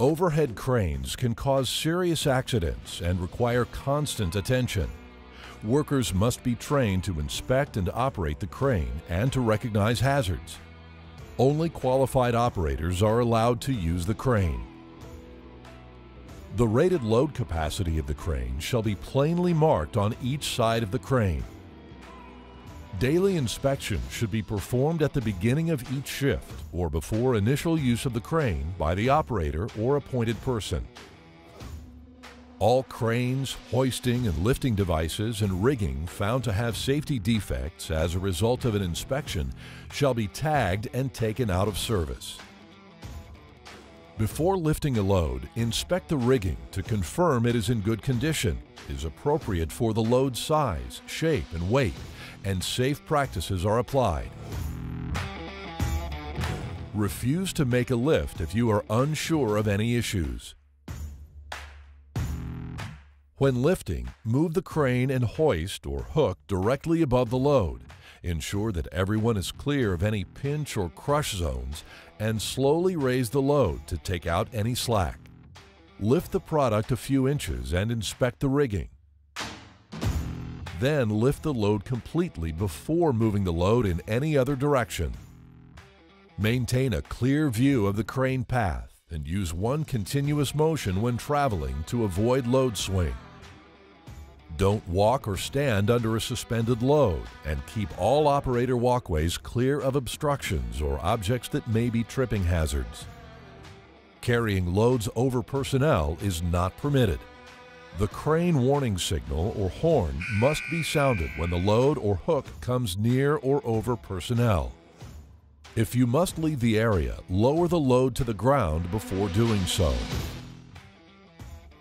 Overhead cranes can cause serious accidents and require constant attention. Workers must be trained to inspect and operate the crane and to recognize hazards. Only qualified operators are allowed to use the crane. The rated load capacity of the crane shall be plainly marked on each side of the crane. Daily inspection should be performed at the beginning of each shift or before initial use of the crane by the operator or appointed person. All cranes, hoisting and lifting devices and rigging found to have safety defects as a result of an inspection shall be tagged and taken out of service. Before lifting a load, inspect the rigging to confirm it is in good condition, is appropriate for the load size, shape, and weight, and safe practices are applied. Refuse to make a lift if you are unsure of any issues. When lifting, move the crane and hoist or hook directly above the load. Ensure that everyone is clear of any pinch or crush zones and slowly raise the load to take out any slack. Lift the product a few inches and inspect the rigging. Then lift the load completely before moving the load in any other direction. Maintain a clear view of the crane path and use one continuous motion when traveling to avoid load swing. Don't walk or stand under a suspended load and keep all operator walkways clear of obstructions or objects that may be tripping hazards. Carrying loads over personnel is not permitted. The crane warning signal or horn must be sounded when the load or hook comes near or over personnel. If you must leave the area, lower the load to the ground before doing so.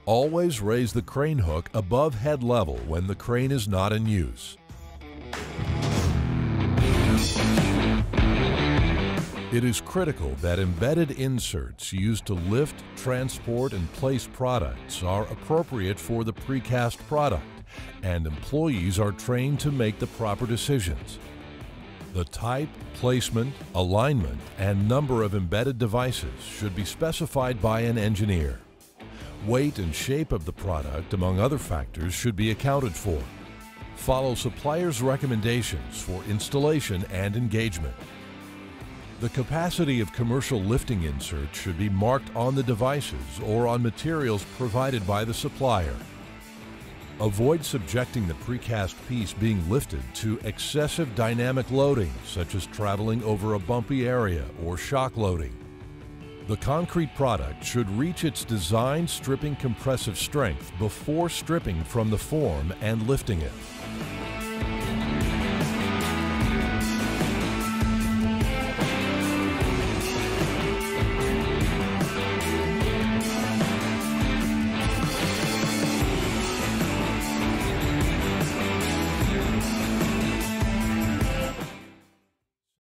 Always raise the crane hook above head level when the crane is not in use. It is critical that embedded inserts used to lift, transport, and place products are appropriate for the precast product, and employees are trained to make the proper decisions. The type, placement, alignment, and number of embedded devices should be specified by an engineer. Weight and shape of the product, among other factors, should be accounted for. Follow suppliers' recommendations for installation and engagement. The capacity of commercial lifting inserts should be marked on the devices or on materials provided by the supplier. Avoid subjecting the precast piece being lifted to excessive dynamic loading, such as traveling over a bumpy area or shock loading. The concrete product should reach its designed stripping compressive strength before stripping from the form and lifting it.